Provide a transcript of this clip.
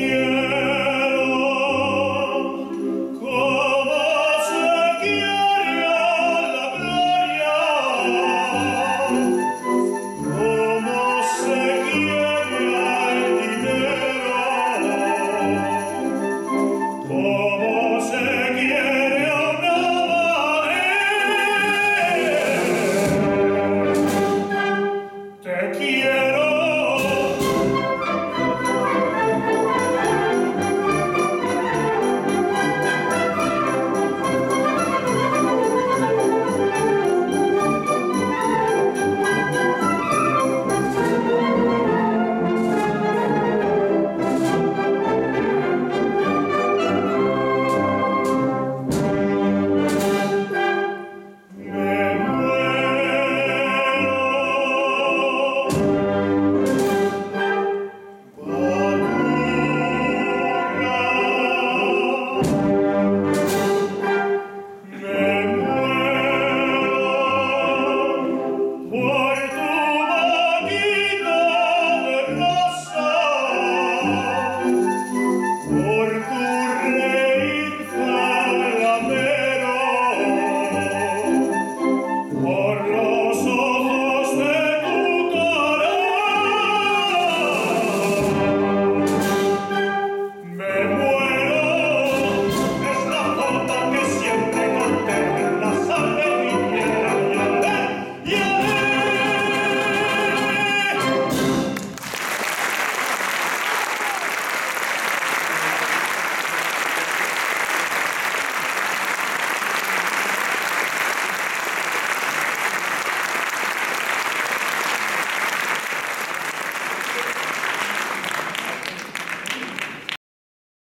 you.